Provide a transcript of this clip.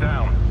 down.